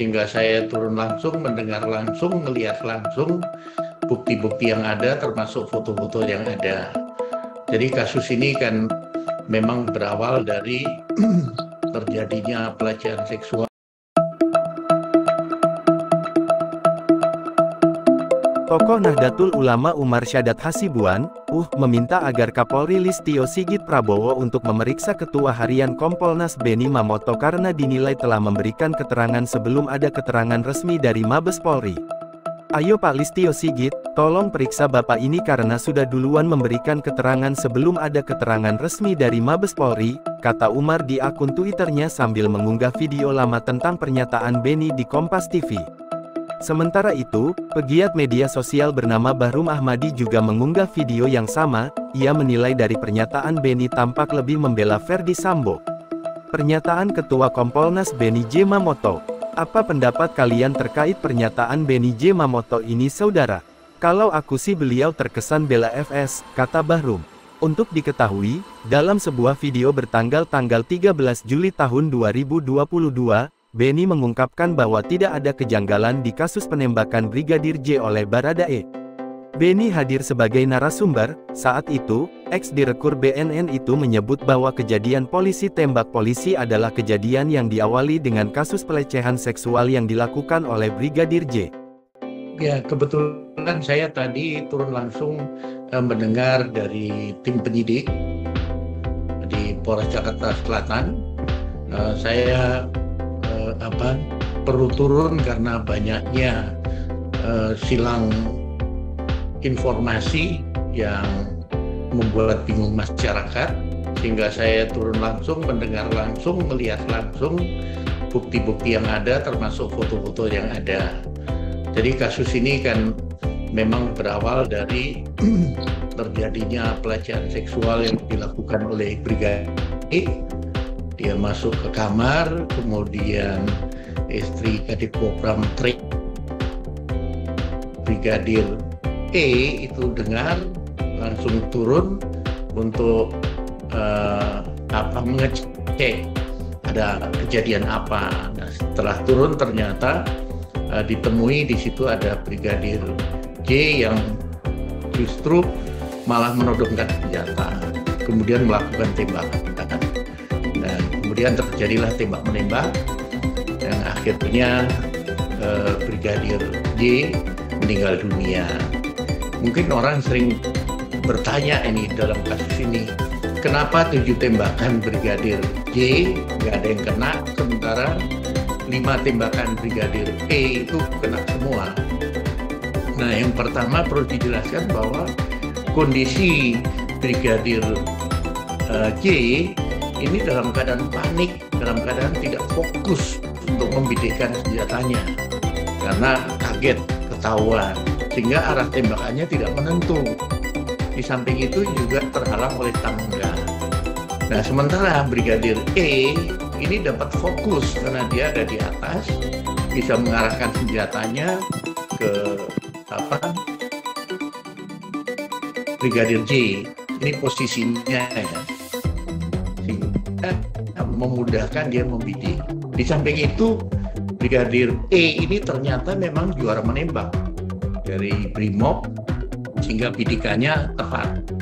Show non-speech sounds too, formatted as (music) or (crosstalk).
sehingga saya turun langsung, mendengar langsung, melihat langsung bukti-bukti yang ada, termasuk foto-foto yang ada. Jadi kasus ini kan memang berawal dari (clears throat) terjadinya pelecehan seksual Tokoh Nahdlatul Ulama Umar Syadat Hasibuan, uh, meminta agar Kapolri Listio Sigit Prabowo untuk memeriksa Ketua Harian Kompolnas Beni Mamoto karena dinilai telah memberikan keterangan sebelum ada keterangan resmi dari Mabes Polri. Ayo Pak Listio Sigit, tolong periksa Bapak ini karena sudah duluan memberikan keterangan sebelum ada keterangan resmi dari Mabes Polri, kata Umar di akun Twitternya sambil mengunggah video lama tentang pernyataan Beni di Kompas TV. Sementara itu, pegiat media sosial bernama Bahrum Ahmadi juga mengunggah video yang sama, ia menilai dari pernyataan Beni tampak lebih membela Ferdi Sambo. Pernyataan Ketua Kompolnas Beni J. Mamoto. Apa pendapat kalian terkait pernyataan Beni J. Mamoto ini saudara? Kalau aku sih beliau terkesan bela FS, kata Bahrum. Untuk diketahui, dalam sebuah video bertanggal tanggal 13 Juli tahun 2022, Beni mengungkapkan bahwa tidak ada kejanggalan di kasus penembakan Brigadir J oleh Baradae. Beni hadir sebagai narasumber, saat itu, ex-direktur BNN itu menyebut bahwa kejadian polisi tembak polisi adalah kejadian yang diawali dengan kasus pelecehan seksual yang dilakukan oleh Brigadir J. Ya, kebetulan saya tadi turun langsung eh, mendengar dari tim penyidik di Polres Jakarta Selatan. Eh, saya apa perlu turun karena banyaknya uh, silang informasi yang membuat bingung masyarakat sehingga saya turun langsung mendengar langsung melihat langsung bukti-bukti yang ada termasuk foto-foto yang ada. Jadi kasus ini kan memang berawal dari (clears throat) terjadinya pelecehan seksual yang dilakukan oleh Brigadir dia masuk ke kamar, kemudian istri Kadif Propam Tri Brigadir E itu dengar langsung turun untuk uh, apa mengecek ada kejadian apa. Nah, setelah turun ternyata uh, ditemui di situ ada Brigadir J yang justru malah menodongkan senjata, kemudian melakukan tembakan kemudian terjadilah tembak menembak yang akhirnya eh, Brigadir J meninggal dunia. Mungkin orang sering bertanya ini dalam kasus ini, kenapa tujuh tembakan Brigadir J nggak ada yang kena, sementara lima tembakan Brigadir E itu kena semua. Nah, yang pertama perlu dijelaskan bahwa kondisi Brigadir uh, J ini dalam keadaan panik, dalam keadaan tidak fokus untuk membidikkan senjatanya karena kaget ketahuan sehingga arah tembakannya tidak menentu. Di samping itu juga terhalang oleh tangga. Nah, sementara Brigadir E ini dapat fokus karena dia ada di atas, bisa mengarahkan senjatanya ke apa? Brigadir J. Ini posisinya ya memudahkan dia membidik. Di samping itu, Brigadir E ini ternyata memang juara menembak dari Brimob sehingga bidikannya tepat.